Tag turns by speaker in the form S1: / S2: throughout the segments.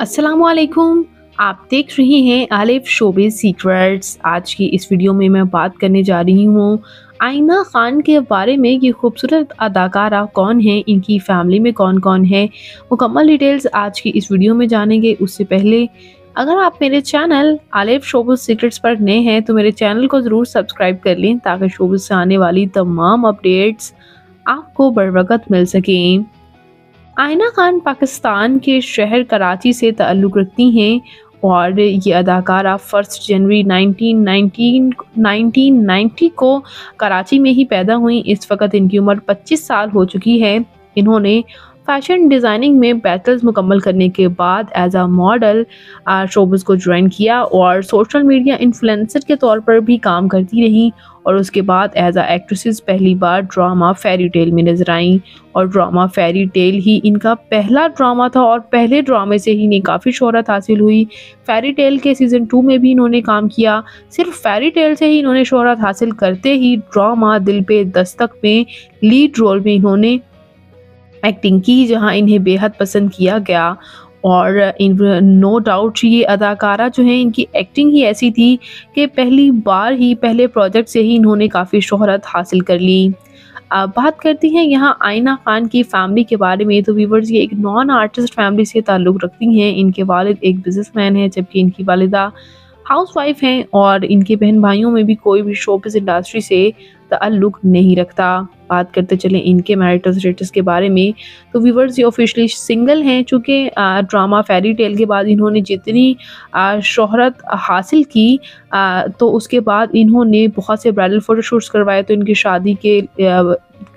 S1: असलकुम आप देख रहे हैं आलिफ शोबे सीक्रेट्स। आज की इस वीडियो में मैं बात करने जा रही हूँ आइना खान के बारे में ये खूबसूरत अदाकारा कौन है, इनकी फैमिली में कौन कौन है। मुकम्मल डिटेल्स आज की इस वीडियो में जानेंगे। उससे पहले, अगर आप मेरे चैनल आलिफ शोबे सीक्रेट्स पर नए हैं तो मेरे चैनल को ज़रूर सब्सक्राइब कर लें, ताकि शोबे से आने वाली तमाम अपडेट्स आपको बर वक्त मिल सकें। आयना खान पाकिस्तान के शहर कराची से ताल्लुक़ रखती हैं और ये अदाकारा फ़र्स्ट जनवरी 1919 1990 को कराची में ही पैदा हुई। इस वक्त इनकी उम्र 25 साल हो चुकी है। इन्होंने फ़ैशन डिज़ाइनिंग में बैटल्स मुकम्मल करने के बाद एज आ मॉडल शोबस को ज्वाइन किया और सोशल मीडिया इन्फ्लुएंसर के तौर पर भी काम करती रही और उसके बाद एज आ एक्ट्रेसेस पहली बार ड्रामा फेरी टेल में नज़र आईं और ड्रामा फेरी टेल ही इनका पहला ड्रामा था और पहले ड्रामे से ही इन्हें काफ़ी शहरत हासिल हुई। फेरी टेल के सीज़न टू में भी इन्होंने काम किया। सिर्फ़ फेरी टेल से ही इन्होंने शहरत हासिल करते ही ड्रामा दिल पे दस्तक में लीड रोल में इन्होंने एक्टिंग की जहाँ इन्हें बेहद पसंद किया गया। और इन नो डाउट ये अदाकारा जो है, इनकी एक्टिंग ही ऐसी थी कि पहली बार ही, पहले प्रोजेक्ट से ही इन्होंने काफ़ी शोहरत हासिल कर ली। अब बात करती हैं यहाँ आयना खान की फैमिली के बारे में। तो वीवर्स ये एक नॉन आर्टिस्ट फैमिली से ताल्लुक़ रखती हैं। इनके वालिद एक बिजनेसमैन है, जबकि इनकी वालिदा हाउस वाइफ हैं और इनके बहन भाइयों में भी कोई भी शोबिस इंडस्ट्री से ताल्लुक़ नहीं रखता। बात करते चले इनके मैरिटल स्टेटस के बारे में तो व्यूवर्स ये ऑफिशियली सिंगल हैं चूँकि ड्रामा फेरी टेल के बाद इन्होंने जितनी शोहरत हासिल की आ, तो उसके बाद इन्होंने बहुत से ब्राइडल फ़ोटोशूट्स करवाए तो इनकी शादी के आ,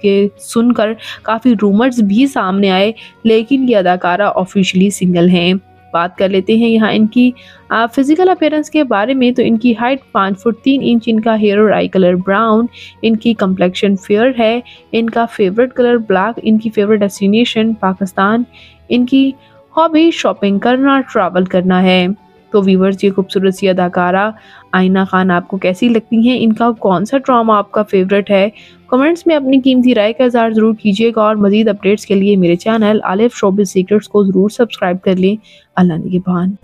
S1: के सुनकर काफ़ी रूमर्स भी सामने आए लेकिन ये अदाकारा ऑफिशियली सिंगल हैं। बात कर लेते हैं यहाँ इनकी फ़िज़िकल अपेयरेंस के बारे में तो इनकी हाइट पाँच फुट तीन इंच इनका हेयर और आई कलर ब्राउन इनकी कम्प्लेक्शन फेयर है, इनका फेवरेट कलर ब्लैक इनकी फेवरेट डेस्टिनेशन पाकिस्तान, इनकी हॉबी शॉपिंग करना ट्रैवल करना है। तो व्यूवर्स ये खूबसूरत सी अदाकारा आइना खान आपको कैसी लगती हैं? इनका कौन सा ड्रामा आपका फेवरेट है? कमेंट्स में अपनी कीमती राय का इजहार ज़रूर कीजिएगा और मजीद अपडेट्स के लिए मेरे चैनल आलिफ शोबिस सीक्रेट्स को ज़रूर सब्सक्राइब कर लें। अल्लाह निगेबान